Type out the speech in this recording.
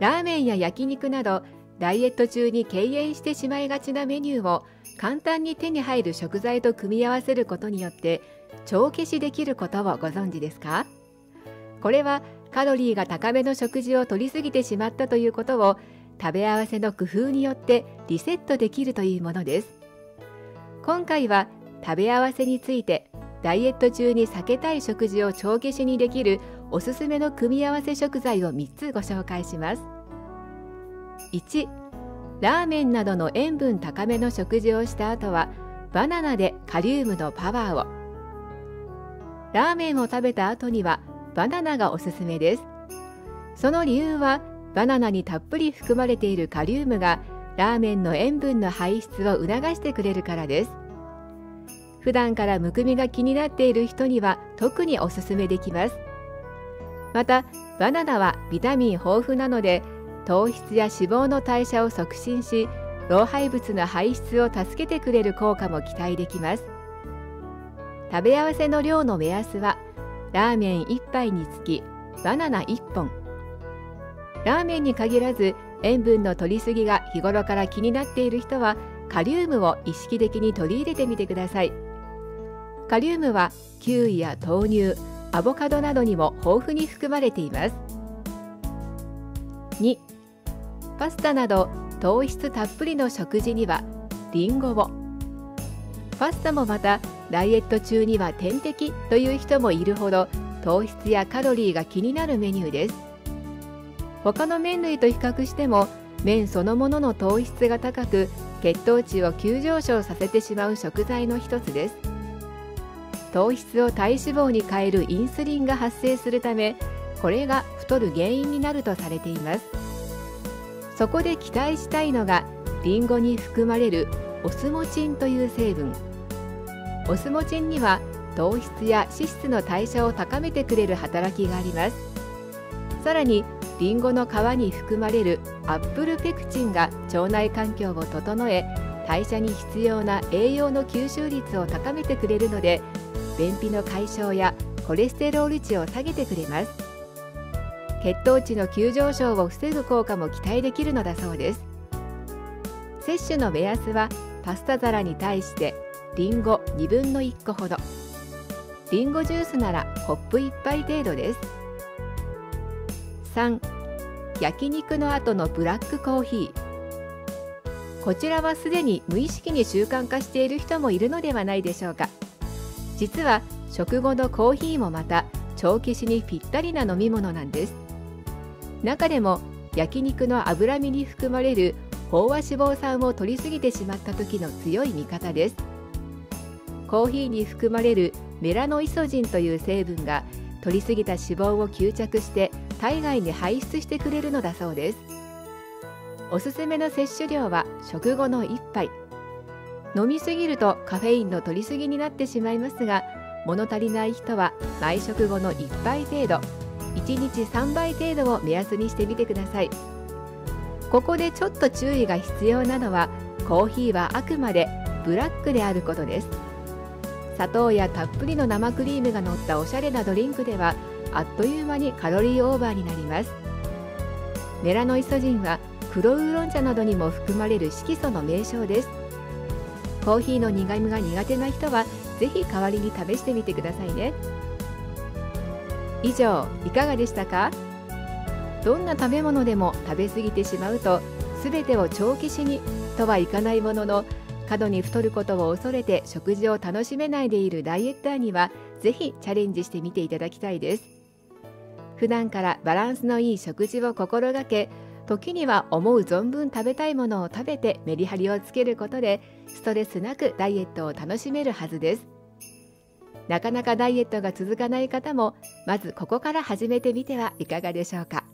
ラーメンや焼肉などダイエット中に敬遠してしまいがちなメニューを簡単に手に入る食材と組み合わせることによって帳消しできることをご存知ですか？これはカロリーが高めの食事を摂りすぎてしまったということを食べ合わせの工夫によってリセットできるというものです。今回は食べ合わせについてダイエット中に避けたい食事を帳消しにできるおすすめの組み合わせ食材を3つご紹介します。1ラーメンなどの塩分高めの食事をした後はバナナでカリウムのパワーを。ラーメンを食べた後にはバナナがおすすめです。その理由はバナナにたっぷり含まれているカリウムがラーメンの塩分の排出を促してくれるからです。普段からむくみが気になっている人には特におすすめできます。またバナナはビタミン豊富なので糖質や脂肪の代謝を促進し老廃物の排出を助けてくれる効果も期待できます。食べ合わせの量の目安はラーメン1杯につきバナナ1本。ラーメンに限らず塩分の摂りすぎが日頃から気になっている人はカリウムを意識的に取り入れてみてください。カリウムはキウイや豆乳アボカドなどにも豊富に含まれています。2パスタなど糖質たっぷりの食事にはリンゴを。パスタもまたダイエット中には天敵という人もいるほど糖質やカロリーが気になるメニューです。他の麺類と比較しても麺そのものの糖質が高く血糖値を急上昇させてしまう食材の一つです。糖質を体脂肪に変えるインスリンが発生するためこれが太る原因になるとされています。そこで期待したいのがリンゴに含まれるオスモチンという成分。オスモチンには糖質や脂質の代謝を高めてくれる働きがあります。さらにリンゴの皮に含まれるアップルペクチンが腸内環境を整え代謝に必要な栄養の吸収率を高めてくれるので便秘の解消やコレステロール値を下げてくれます。血糖値の急上昇を防ぐ効果も期待できるのだそうです。摂取の目安はパスタ皿に対してリンゴ2分の1個ほど。リンゴジュースならコップ1杯程度です。3焼肉の後のブラックコーヒー。こちらはすでに無意識に習慣化している人もいるのではないでしょうか。実は食後のコーヒーもまた帳消しにぴったりな飲み物なんです。中でも焼肉の脂身に含まれる飽和脂肪酸を摂りすぎてしまった時の強い味方です。コーヒーに含まれるメラノイソジンという成分が摂りすぎた脂肪を吸着して体外に排出してくれるのだそうです。おすすめの摂取量は食後の1杯。飲みすぎるとカフェインの摂りすぎになってしまいますが物足りない人は毎食後の1杯程度1日3杯程度を目安にしてみてください。ここでちょっと注意が必要なのはコーヒーはあくまでブラックであることです。砂糖やたっぷりの生クリームが乗ったおしゃれなドリンクではあっという間にカロリーオーバーになります。メラノイソジンは黒ウーロン茶などにも含まれる色素の名称です。コーヒーの苦みが苦手な人はぜひ代わりに試してみてくださいね。以上いかがでしたか？どんな食べ物でも食べ過ぎてしまうと全てを帳消しにとはいかないものの過度に太ることを恐れて食事を楽しめないでいるダイエッターにはぜひチャレンジしてみていただきたいです。普段からバランスのいい食事を心がけ時には思う存分食べたいものを食べてメリハリをつけることでストレスなくダイエットを楽しめるはずです。なかなかダイエットが続かない方もまずここから始めてみてはいかがでしょうか。